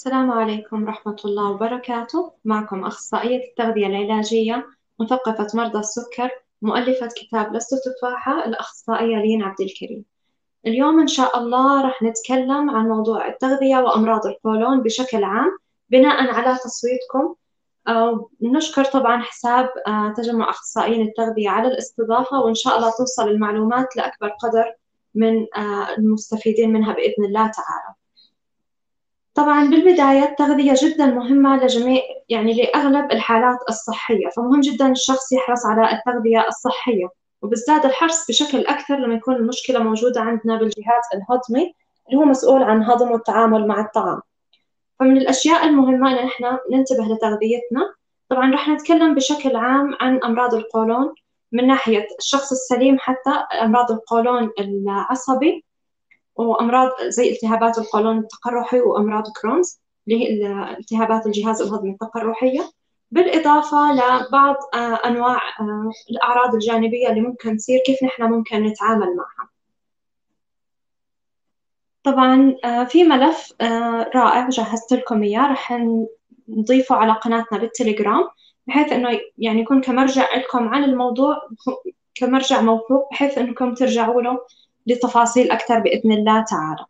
السلام عليكم ورحمة الله وبركاته. معكم أخصائية التغذية العلاجية مثقفة مرضى السكر مؤلفة كتاب لست تفاحة الأخصائية لين عبد الكريم. اليوم إن شاء الله راح نتكلم عن موضوع التغذية وأمراض القولون بشكل عام بناء على تصويتكم. نشكر طبعا حساب آه، تجمع أخصائيين التغذية على الاستضافة وإن شاء الله توصل المعلومات لأكبر قدر من آه، المستفيدين منها بإذن الله تعالى. طبعا بالبداية التغذية جدا مهمة لجميع يعني لأغلب الحالات الصحية. فمهم جدا الشخص يحرص على التغذية الصحية. وبزداد الحرص بشكل أكثر لما يكون المشكلة موجودة عندنا بالجهاز الهضمي اللي هو مسؤول عن هضم والتعامل مع الطعام. فمن الأشياء المهمة إن إحنا ننتبه لتغذيتنا. طبعا رح نتكلم بشكل عام عن أمراض القولون من ناحية الشخص السليم حتى أمراض القولون العصبي. وأمراض زي التهابات القولون التقرحي وأمراض كرونز اللي هي التهابات الجهاز الهضمي التقرحية. بالإضافة لبعض آه، أنواع آه، الأعراض الجانبية اللي ممكن تصير كيف نحن ممكن نتعامل معها. طبعا آه، في ملف رائع جهزت لكم إياه. رح نضيفه على قناتنا بالتليجرام بحيث إنه يعني يكون كمرجع لكم عن الموضوع كمرجع موثوق بحيث إنكم ترجعوا له لتفاصيل أكثر بإذن الله تعالى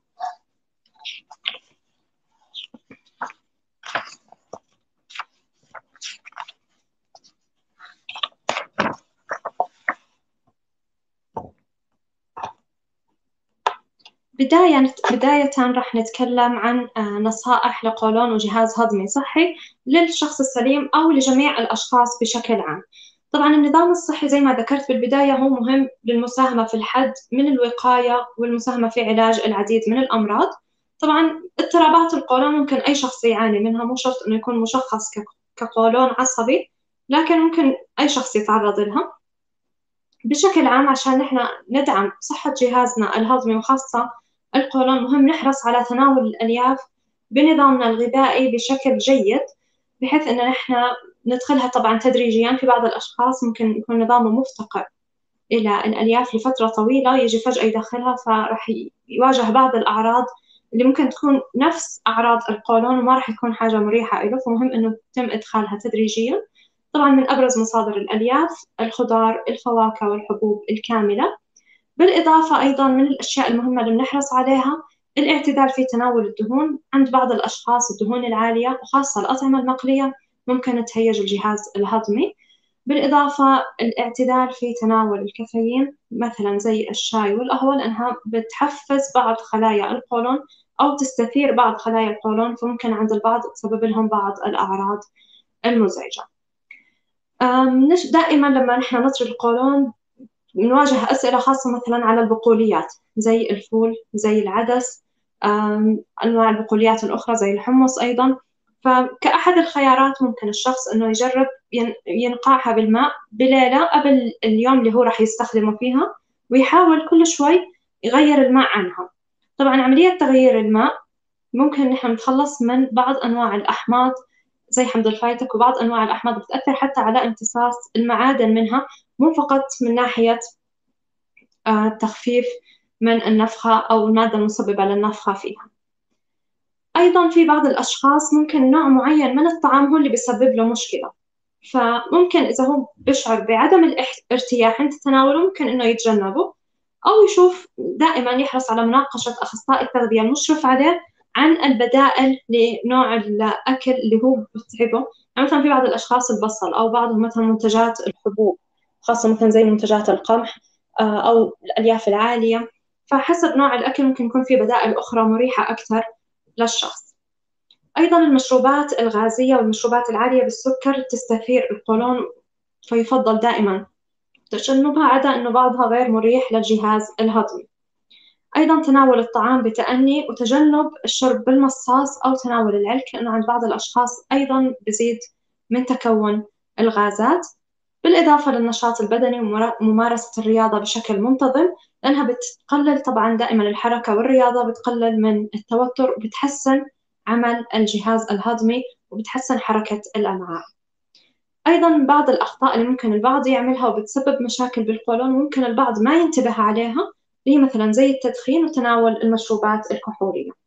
بداية بداية راح نتكلم عن آه، نصائح لقولون وجهاز هضمي صحي للشخص السليم أو لجميع الأشخاص بشكل عام. طبعا النظام الصحي زي ما ذكرت في البداية هو مهم للمساهمة في الحد من الوقاية والمساهمة في علاج العديد من الأمراض. طبعا اضطرابات القولون ممكن أي شخص يعاني منها مو شرط إنه يكون مشخص كقولون عصبي لكن ممكن أي شخص يتعرض لها. بشكل عام عشان نحن ندعم صحة جهازنا الهضمي وخاصة القولون مهم نحرص على تناول الألياف بنظامنا الغذائي بشكل جيد بحيث إن نحن ندخلها طبعا تدريجيا في بعض الأشخاص. ممكن يكون نظامه مفتقر إلى الألياف لفترة طويلة يجي فجأة يدخلها فراح يواجه بعض الأعراض اللي ممكن تكون نفس أعراض القولون وما راح يكون حاجة مريحة له. فمهم إنه يتم إدخالها تدريجيا. طبعا من أبرز مصادر الألياف الخضار الفواكه والحبوب الكاملة. بالإضافة أيضا من الأشياء المهمة اللي بنحرص عليها الاعتدال في تناول الدهون عند بعض الأشخاص الدهون العالية وخاصة الأطعمة المقلية. ممكن تهيج الجهاز الهضمي. بالإضافة الاعتدال في تناول الكافيين مثلا زي الشاي والقهوة لأنها بتحفز بعض خلايا القولون أو تستثير بعض خلايا القولون فممكن عند البعض تسبب لهم بعض الأعراض المزعجة. دائما لما نحن نطري القولون نواجه أسئلة خاصة مثلا على البقوليات زي الفول زي العدس أنواع البقوليات الأخرى زي الحمص أيضا. فكأحد الخيارات ممكن الشخص إنه يجرب ينقعها بالماء بليلة قبل اليوم اللي هو راح يستخدمه فيها ويحاول كل شوي يغير الماء عنها. طبعا عملية تغيير الماء ممكن نحن نتخلص من بعض أنواع الأحماض زي حمض الفايتك وبعض أنواع الأحماض بتأثر حتى على امتصاص المعادن منها مو فقط من ناحية آه، من النفخة أو المادة المسببة للنفخة فيها. أيضا في بعض الأشخاص ممكن نوع معين من الطعام هو اللي بيسبب له مشكلة. فممكن إذا هو بيشعر بعدم الارتياح عند تناوله ممكن إنه يتجنبه أو يشوف دائما يحرص على مناقشة أخصائي التغذية المشرف عليه عن البدائل لنوع الأكل اللي هو بتعبه يعني مثلا في بعض الأشخاص البصل أو بعض مثلا منتجات الحبوب خاصة مثلا زي منتجات القمح آه، أو الألياف العالية. فحسب نوع الأكل ممكن يكون في بدائل أخرى مريحة أكثر. للشخص. أيضا المشروبات الغازية والمشروبات العالية بالسكر تستثير القولون فيفضل دائما تجنبها عدا أنه بعضها غير مريح للجهاز الهضمي. أيضا تناول الطعام بتأني وتجنب الشرب بالمصاص أو تناول العلك لأنه عند بعض الأشخاص أيضا بزيد من تكون الغازات. بالإضافة للنشاط البدني وممارسة الرياضة بشكل منتظم لأنها بتقلل طبعا دائما الحركة والرياضة بتقلل من التوتر وبتحسن عمل الجهاز الهضمي وبتحسن حركة الأمعاء أيضا بعض الأخطاء اللي ممكن البعض يعملها وبتسبب مشاكل بالقولون ممكن البعض ما ينتبه عليها هي مثلا زي التدخين وتناول المشروبات الكحولية.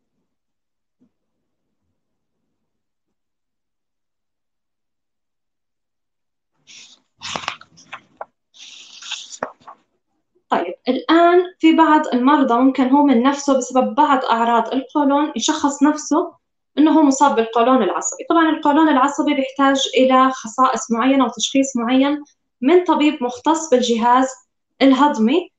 الآن في بعض المرضى ممكن هو من نفسه بسبب بعض أعراض القولون يشخص نفسه إنه هو مصاب بالقولون العصبي، طبعًا القولون العصبي بيحتاج إلى خصائص معينة وتشخيص معين من طبيب مختص بالجهاز الهضمي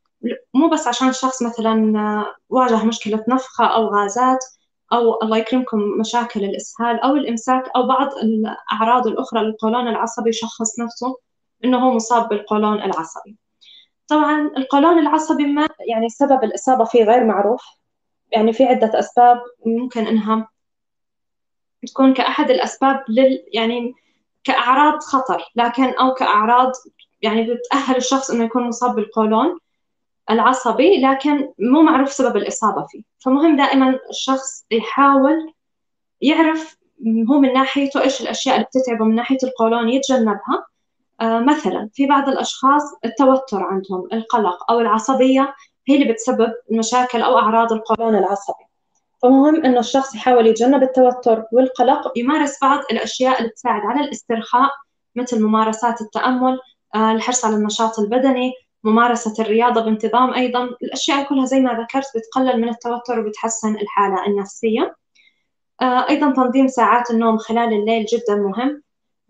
مو بس عشان الشخص مثلا آه، واجه مشكلة نفخة أو غازات أو الله يكرمكم مشاكل الإسهال أو الإمساك أو بعض الأعراض الأخرى للقولون العصبي يشخص نفسه إنه هو مصاب بالقولون العصبي. طبعا القولون العصبي ما يعني سبب الإصابة فيه غير معروف. يعني في عدة أسباب ممكن إنها تكون كأحد الأسباب لل يعني كأعراض خطر لكن أو كأعراض يعني بتأهل الشخص إنه يكون مصاب بالقولون العصبي لكن مو معروف سبب الإصابة فيه. فمهم دائما الشخص يحاول يعرف هو من ناحيته إيش الأشياء اللي بتتعبه من ناحية القولون يتجنبها. مثلا في بعض الأشخاص التوتر عندهم القلق أو العصبية هي اللي بتسبب مشاكل أو أعراض القولون العصبي. فمهم إنه الشخص يحاول يتجنب التوتر والقلق يمارس بعض الأشياء اللي تساعد على الاسترخاء مثل ممارسات التأمل آه الحرص على النشاط البدني ممارسة الرياضة بانتظام أيضا. الأشياء كلها زي ما ذكرت بتقلل من التوتر وبتحسن الحالة النفسية. آه، أيضا تنظيم ساعات النوم خلال الليل جدا مهم. آه،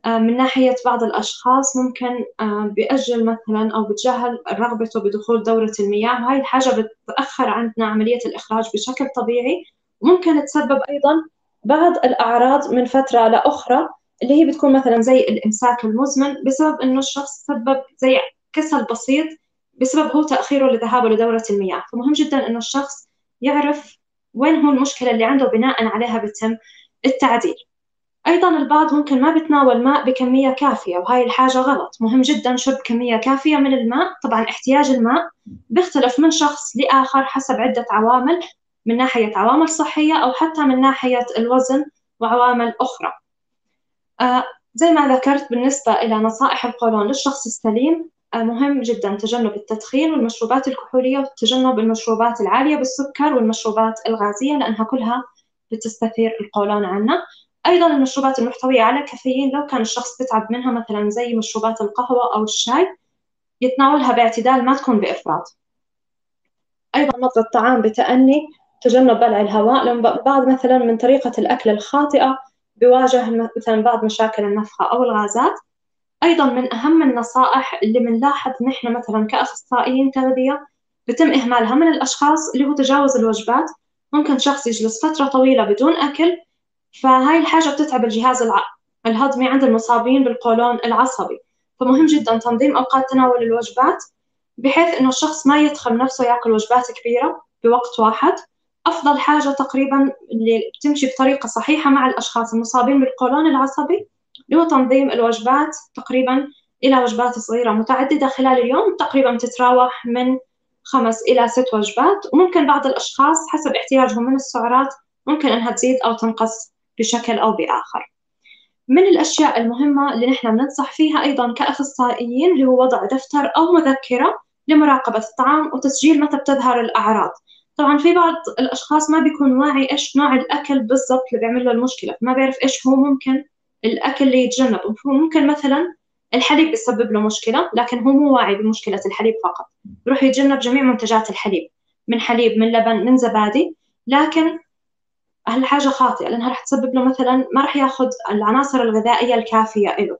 من ناحية بعض الأشخاص ممكن آه، بيأجل مثلا أو بتجاهل رغبته بدخول دورة المياه. وهي الحاجة بتأخر عندنا عملية الإخراج بشكل طبيعي. وممكن تسبب أيضا بعض الأعراض من فترة لأخرى اللي هي بتكون مثلا زي الإمساك المزمن بسبب إنه الشخص سبب زي كسل بسيط بسبب هو تأخيره لذهابه لدورة المياه. فمهم جدا إنه الشخص يعرف وين هو المشكلة اللي عنده بناء عليها بتم التعديل. أيضا البعض ممكن ما بتناول ماء بكمية كافية وهاي الحاجة غلط. مهم جدا شرب كمية كافية من الماء. طبعا احتياج الماء بيختلف من شخص لآخر حسب عدة عوامل من ناحية عوامل صحية أو حتى من ناحية الوزن وعوامل أخرى. آه زي ما ذكرت بالنسبة إلى نصائح القولون للشخص السليم مهم جدا تجنب التدخين والمشروبات الكحولية وتجنب المشروبات العالية بالسكر والمشروبات الغازية لأنها كلها بتستثير القولون عنا. أيضا المشروبات المحتوية على كافيين لو كان الشخص بتعب منها مثلا زي مشروبات القهوة أو الشاي يتناولها باعتدال ما تكون بإفراط. أيضا مضغ الطعام بتأني تجنب بلع الهواء لأن بعض مثلا من طريقة الأكل الخاطئة بيواجه مثلا بعض مشاكل النفخة أو الغازات. أيضا من أهم النصائح اللي بنلاحظ نحن مثلا كأخصائيين تغذية بتم إهمالها من الأشخاص اللي هو تجاوز الوجبات. ممكن شخص يجلس فترة طويلة بدون أكل فهاي الحاجة بتتعب الجهاز الهضمي عند المصابين بالقولون العصبي. فمهم جدا تنظيم أوقات تناول الوجبات بحيث إنه الشخص ما يدخل نفسه يأكل وجبات كبيرة بوقت واحد. أفضل حاجة تقريبا اللي بتمشي بطريقة صحيحة مع الأشخاص المصابين بالقولون العصبي اللي هو تنظيم الوجبات تقريبا إلى وجبات صغيرة متعددة خلال اليوم تقريبا تتراوح من خمس إلى ست وجبات. وممكن بعض الأشخاص حسب احتياجهم من السعرات ممكن أنها تزيد أو تنقص بشكل أو بآخر. من الأشياء المهمة اللي نحن بننصح فيها أيضا كأخصائيين اللي هو وضع دفتر أو مذكرة لمراقبة الطعام وتسجيل متى بتظهر الأعراض. طبعا في بعض الأشخاص ما بيكون واعي إيش نوع الأكل بالضبط اللي بيعمل له المشكلة ما بيعرف إيش هو ممكن الأكل اللي يتجنبه ممكن مثلا الحليب بيسبب له مشكلة لكن هو مو واعي بمشكلة الحليب فقط. بروح يتجنب جميع منتجات الحليب من حليب من لبن من زبادي. لكن هالحاجة خاطئة لأنها راح تسبب له مثلا ما راح ياخذ العناصر الغذائية الكافية له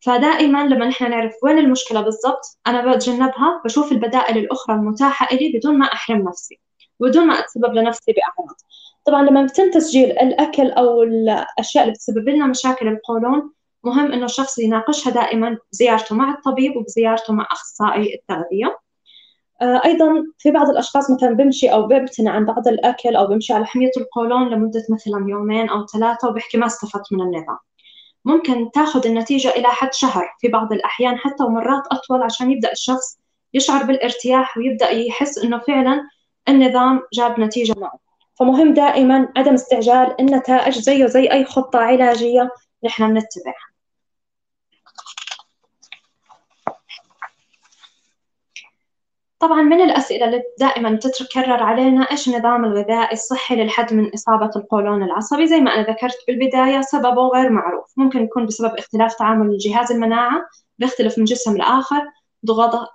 فدائما لما نحن نعرف وين المشكلة بالضبط أنا بتجنبها بشوف البدائل الأخرى المتاحة إلي بدون ما أحرم نفسي بدون ما أتسبب لنفسي بأعراض. طبعا لما بيتم تسجيل الأكل أو الأشياء اللي بتسبب لنا مشاكل القولون مهم إنه الشخص يناقشها دائما بزيارته مع الطبيب وبزيارته مع أخصائي التغذية. آه، أيضا في بعض الأشخاص مثلا بمشي أو بيمتنع عن بعض الأكل أو بمشي على حمية القولون لمدة مثلا يومين أو ثلاثة وبيحكي ما استفدت من النظام. ممكن تأخذ النتيجة إلى حد شهر في بعض الأحيان حتى ومرات أطول عشان يبدأ الشخص يشعر بالارتياح ويبدأ يحس إنه فعلا النظام جاب نتيجة معه. فمهم دائما عدم استعجال النتائج زيه زي أي خطة علاجية نحن بنتبعها. طبعا من الأسئلة اللي دائما تتكرر علينا إيش النظام الغذائي الصحي للحد من إصابة القولون العصبي؟ زي ما أنا ذكرت بالبداية سببه غير معروف. ممكن يكون بسبب اختلاف تعامل جهاز المناعة بيختلف من جسم لآخر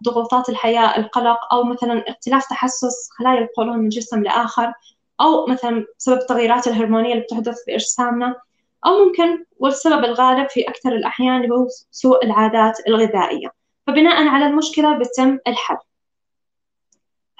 ضغوطات الحياة القلق أو مثلا اختلاف تحسس خلايا القولون من جسم لآخر أو مثلا بسبب التغيرات الهرمونية اللي بتحدث في أجسامنا. أو ممكن والسبب الغالب في أكثر الأحيان اللي هو سوء العادات الغذائية. فبناء على المشكلة بتم الحل.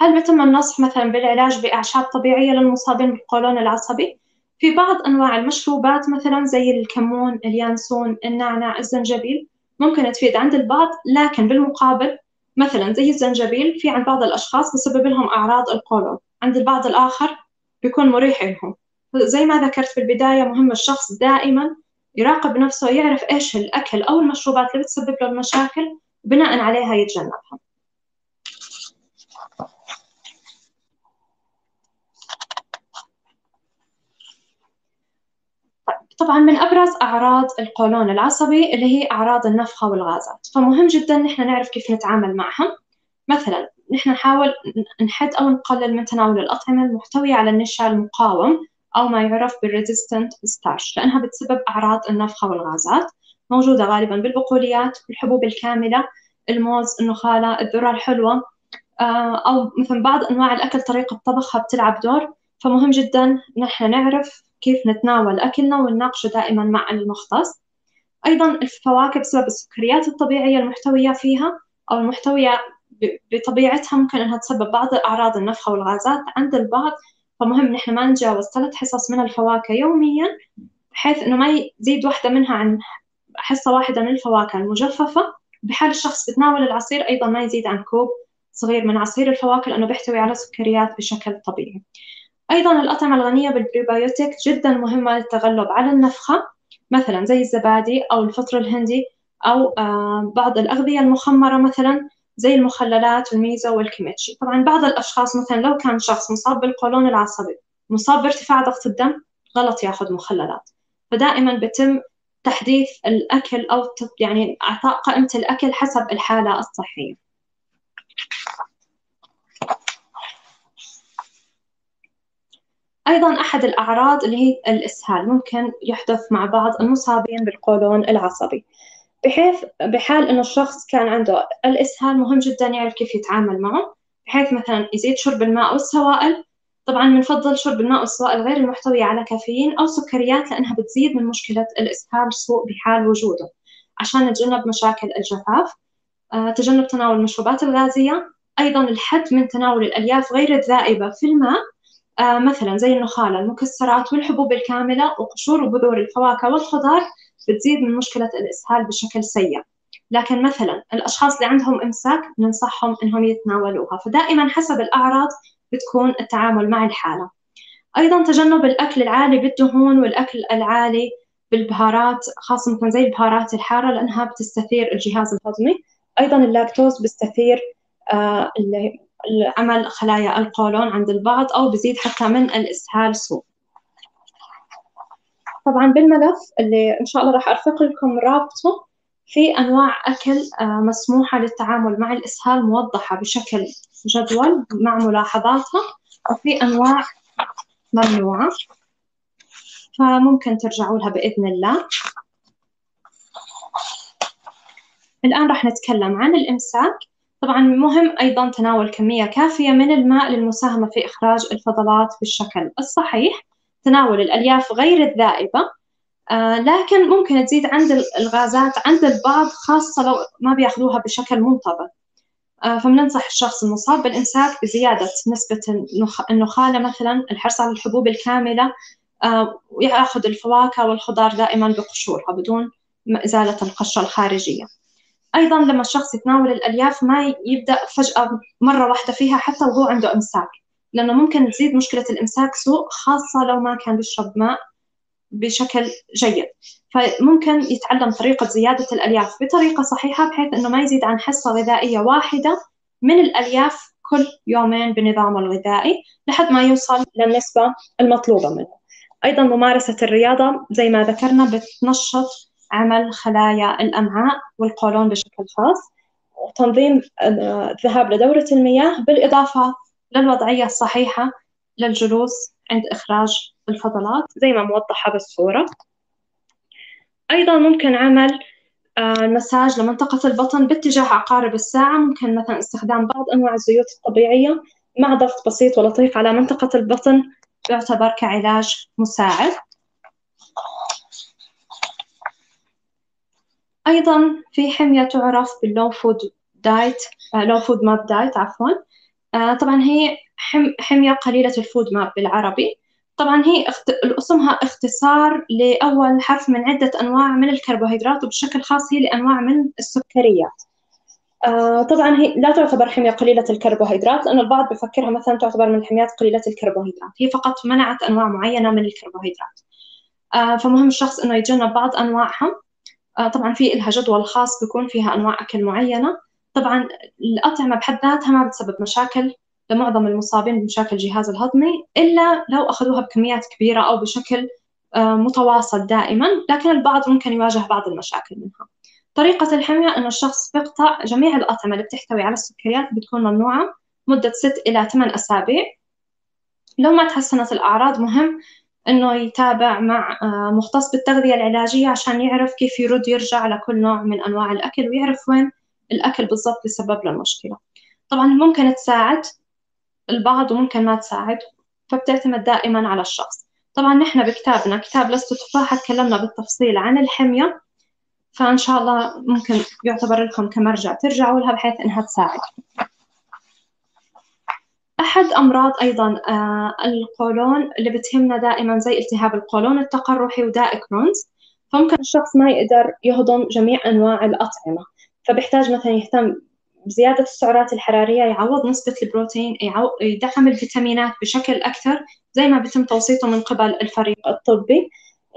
هل بتم النصح مثلا بالعلاج بأعشاب طبيعية للمصابين بالقولون العصبي؟ في بعض أنواع المشروبات مثلا زي الكمون، اليانسون، النعناع، الزنجبيل ممكن تفيد عند البعض لكن بالمقابل مثلا زي الزنجبيل في عند بعض الأشخاص بسبب لهم أعراض القولون. عند البعض الآخر بيكون مريح لهم. زي ما ذكرت في البداية مهم الشخص دائما يراقب نفسه يعرف إيش الأكل أو المشروبات اللي بتسبب له المشاكل بناء عليها يتجنبها. طبعا من أبرز أعراض القولون العصبي اللي هي أعراض النفخة والغازات. فمهم جدا نحن نعرف كيف نتعامل معها مثلا نحن نحاول نحد أو نقلل من تناول الأطعمة المحتوية على النشا المقاوم أو ما يعرف بال resistant starch لأنها بتسبب أعراض النفخة والغازات. موجودة غالبا بالبقوليات بالحبوب الكاملة الموز النخالة الذرة الحلوة آه، أو مثلا بعض أنواع الأكل طريقة طبخها بتلعب دور. فمهم جدا نحن نعرف كيف نتناول أكلنا ونناقشه دائما مع المختص. أيضا الفواكه بسبب السكريات الطبيعية المحتوية فيها أو المحتوية بطبيعتها ممكن أنها تسبب بعض أعراض النفخة والغازات عند البعض. فمهم نحن ما نتجاوز ثلاث حصص من الفواكه يوميا بحيث إنه ما يزيد واحدة منها عن حصة واحدة من الفواكه المجففة. بحال الشخص بتناول العصير أيضا ما يزيد عن كوب صغير من عصير الفواكه لأنه بيحتوي على سكريات بشكل طبيعي. أيضا الأطعمة الغنية بالبريبيوتيك جدا مهمة للتغلب على النفخة مثلا زي الزبادي أو الفطر الهندي أو آه، بعض الأغذية المخمرة مثلا زي المخللات والميسو والكيمتشي طبعا بعض الأشخاص مثلا لو كان شخص مصاب بالقولون العصبي مصاب بارتفاع ضغط الدم غلط يأخذ مخللات. فدائما بتم تحديث الأكل أو يعني إعطاء قائمة الأكل حسب الحالة الصحية. أيضا أحد الأعراض اللي هي الإسهال ممكن يحدث مع بعض المصابين بالقولون العصبي. بحيث بحال إنه الشخص كان عنده الإسهال مهم جدا يعرف كيف يتعامل معه بحيث مثلا يزيد شرب الماء والسوائل. طبعا بنفضل شرب الماء والسوائل غير المحتوية على كافيين أو سكريات لأنها بتزيد من مشكلة الإسهال سوء بحال وجوده عشان نتجنب مشاكل الجفاف. آه، تجنب تناول المشروبات الغازية. أيضا الحد من تناول الألياف غير الذائبة في الماء. آه مثلا زي النخالة المكسرات والحبوب الكاملة وقشور وبذور الفواكه والخضار بتزيد من مشكلة الإسهال بشكل سيء. لكن مثلا الأشخاص اللي عندهم إمساك ننصحهم إنهم يتناولوها. فدائما حسب الأعراض بتكون التعامل مع الحالة. أيضا تجنب الأكل العالي بالدهون والأكل العالي بالبهارات خاصة مثلا زي البهارات الحارة لأنها بتستثير الجهاز الهضمي. أيضا اللاكتوز بيستثير آه عمل خلايا القولون عند البعض أو بزيد حتى من الإسهال سوء. طبعا بالملف اللي إن شاء الله راح أرفق لكم رابطه في أنواع أكل آه، مسموحة للتعامل مع الإسهال موضحة بشكل جدول مع ملاحظاتها وفي أنواع ممنوعة. فممكن ترجعوا لها بإذن الله. الآن راح نتكلم عن الإمساك. طبعا مهم أيضا تناول كمية كافية من الماء للمساهمة في إخراج الفضلات بالشكل الصحيح تناول الألياف غير الذائبة آه لكن ممكن تزيد عند الغازات عند البعض خاصة لو ما بيأخذوها بشكل منتظم. آه فبننصح الشخص المصاب بالإمساك بزيادة نسبة النخالة مثلا الحرص على الحبوب الكاملة آه ويأخذ الفواكه والخضار دائما بقشورها بدون إزالة القشرة الخارجية. أيضا لما الشخص يتناول الألياف ما يبدأ فجأة مرة واحدة فيها حتى وهو عنده إمساك لأنه ممكن تزيد مشكلة الإمساك سوء خاصة لو ما كان بيشرب ماء بشكل جيد. فممكن يتعلم طريقة زيادة الألياف بطريقة صحيحة بحيث أنه ما يزيد عن حصة غذائية واحدة من الألياف كل يومين بنظامه الغذائي لحد ما يوصل للنسبة المطلوبة منه. أيضا ممارسة الرياضة زي ما ذكرنا بتنشط عمل خلايا الأمعاء والقولون بشكل خاص. وتنظيم الذهاب لدورة المياه بالإضافة للوضعية الصحيحة للجلوس عند إخراج الفضلات زي ما موضحة بالصورة. أيضا ممكن عمل آه، المساج لمنطقة البطن باتجاه عقارب الساعة. ممكن مثلا استخدام بعض أنواع الزيوت الطبيعية مع ضغط بسيط ولطيف على منطقة البطن يعتبر كعلاج مساعد. أيضا في حمية تعرف بال low food diet low FODMAP diet عفوا. آه، طبعا هي حمية قليلة ال FODMAP بالعربي. طبعا هي. اسمها اختصار لأول حرف من عدة أنواع من الكربوهيدرات وبشكل خاص هي لأنواع من السكريات. آه طبعا هي لا تعتبر حمية قليلة الكربوهيدرات لأن البعض بفكرها مثلا تعتبر من الحميات قليلة الكربوهيدرات. هي فقط منعت أنواع معينة من الكربوهيدرات. آه فمهم الشخص إنه يتجنب بعض أنواعها آه طبعا في لها جدول خاص بيكون فيها أنواع أكل معينة. طبعا الأطعمة بحد ذاتها ما بتسبب مشاكل لمعظم المصابين بمشاكل الجهاز الهضمي إلا لو أخذوها بكميات كبيرة أو بشكل آه، متواصل دائما لكن البعض ممكن يواجه بعض المشاكل منها. طريقة الحمية أن الشخص بيقطع جميع الأطعمة اللي بتحتوي على السكريات بتكون ممنوعة مدة ست إلى ثمان أسابيع. لو ما تحسنت الأعراض مهم إنه يتابع مع آه، مختص بالتغذية العلاجية عشان يعرف كيف يرد يرجع لكل نوع من أنواع الأكل ويعرف وين الأكل بالضبط بسبب له المشكلة طبعا ممكن تساعد البعض وممكن ما تساعد فبتعتمد دائما على الشخص. طبعا نحن بكتابنا كتاب لست تفاحة تكلمنا بالتفصيل عن الحمية فإن شاء الله ممكن يعتبر لكم كمرجع ترجعوا لها بحيث إنها تساعد. أحد أمراض أيضا آه القولون اللي بتهمنا دائما زي التهاب القولون التقرحي وداء كرونز فممكن الشخص ما يقدر يهضم جميع أنواع الأطعمة فبيحتاج مثلا يهتم بزيادة السعرات الحرارية يعوض نسبة البروتين يدعم الفيتامينات بشكل أكثر زي ما بيتم توصيته من قبل الفريق الطبي.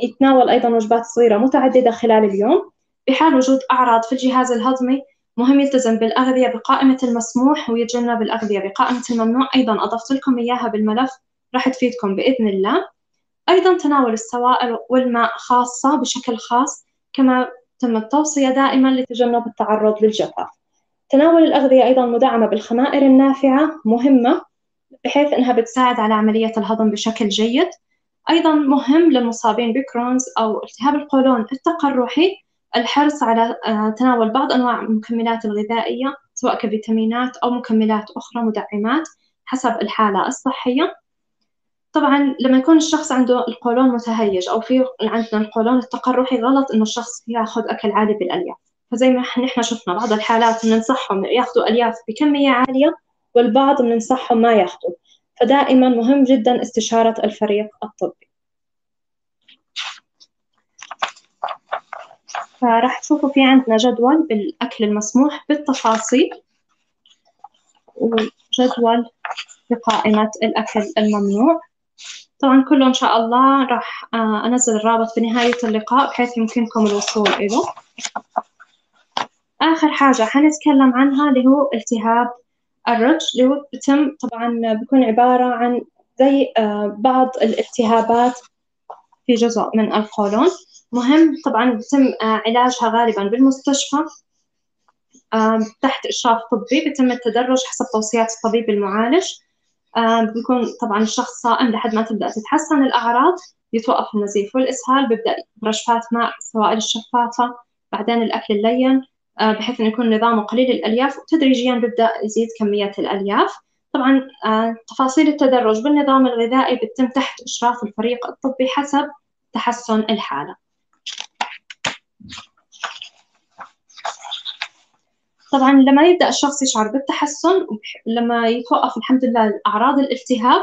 يتناول أيضا وجبات صغيرة متعددة خلال اليوم. بحال وجود أعراض في الجهاز الهضمي مهم يلتزم بالأغذية بقائمة المسموح ويتجنب الأغذية بقائمة الممنوع. أيضا أضفت لكم إياها بالملف راح تفيدكم بإذن الله. أيضا تناول السوائل والماء خاصة بشكل خاص كما تم التوصية دائما لتجنب التعرض للجفاف. تناول الأغذية أيضا مدعمة بالخمائر النافعة مهمة بحيث أنها بتساعد على عملية الهضم بشكل جيد. أيضا مهم للمصابين بكرونز أو التهاب القولون التقرحي الحرص على آه، تناول بعض أنواع المكملات الغذائية سواء كفيتامينات أو مكملات أخرى مدعمات حسب الحالة الصحية. طبعا لما يكون الشخص عنده القولون متهيج أو في عندنا القولون التقرحي غلط إنه الشخص ياخذ أكل عالي بالألياف. فزي ما نحن شفنا بعض الحالات بننصحهم ياخذوا ألياف بكمية عالية والبعض بننصحهم ما ياخذوا. فدائما مهم جدا استشارة الفريق الطبي. فراح تشوفوا في عندنا جدول بالأكل المسموح بالتفاصيل وجدول بقائمة الأكل الممنوع. طبعا كله إن شاء الله راح آه، أنزل الرابط بنهاية اللقاء بحيث يمكنكم الوصول إله آخر حاجة حنتكلم عنها اللي هو التهاب الرج اللي هو بتم طبعا بيكون عبارة عن زي آه، بعض الالتهابات في جزء من القولون. مهم. طبعا بتم آه، علاجها غالبا بالمستشفى تحت إشراف طبي بيتم التدرج حسب توصيات الطبيب المعالج. بيكون طبعا الشخص صائم لحد ما تبدأ تتحسن الأعراض يتوقف النزيف والإسهال بيبدأ برشفات ماء السوائل الشفافة بعدين الأكل اللين آه، بحيث إنه يكون نظامه قليل الألياف وتدريجيا بيبدأ يزيد كمية الألياف. طبعا آه، تفاصيل التدرج بالنظام الغذائي بتتم تحت إشراف الفريق الطبي حسب تحسن الحالة. طبعا لما يبدأ الشخص يشعر بالتحسن لما يتوقف الحمد لله أعراض الالتهاب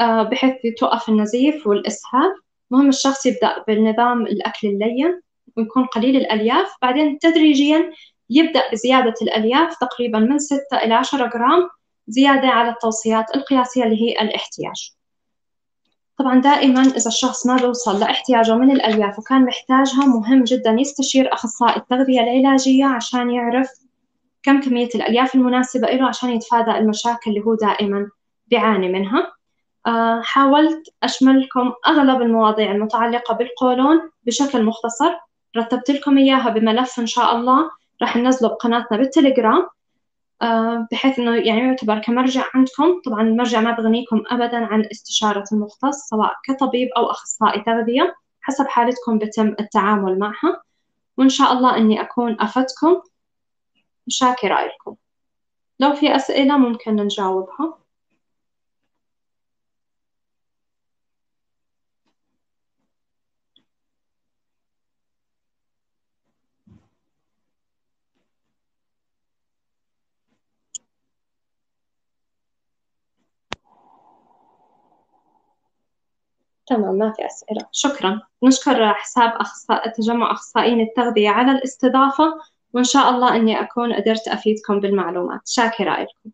آه، بحيث يتوقف النزيف والإسهال. مهم الشخص يبدأ بالنظام الأكل اللين ويكون قليل الألياف. بعدين تدريجيا يبدأ بزيادة الألياف تقريبا من 6 إلى 10 جرام زيادة على التوصيات القياسية اللي هي الاحتياج. طبعا دائما إذا الشخص ما بيوصل لاحتياجه من الألياف وكان محتاجها مهم جدا يستشير أخصائي التغذية العلاجية عشان يعرف كم كمية الألياف المناسبة له عشان يتفادى المشاكل اللي هو دائما بيعاني منها. آه، حاولت أشملكم أغلب المواضيع المتعلقة بالقولون بشكل مختصر. رتبت لكم إياها بملف إن شاء الله. راح ننزله بقناتنا بالتليجرام. آه، بحيث إنه يعني يعتبر كمرجع عندكم. طبعا المرجع ما بغنيكم أبدا عن استشارة المختص سواء كطبيب أو أخصائي تغذية حسب حالتكم بتم التعامل معها. وإن شاء الله إني أكون أفدتكم. شاكرة لكم لو في أسئلة ممكن نجاوبها. تمام ما في أسئلة. شكرا. نشكر حساب أخصائي تجمع أخصائيين التغذية على الاستضافة. وإن شاء الله إني أكون قدرت أفيدكم بالمعلومات. شاكرة لكم.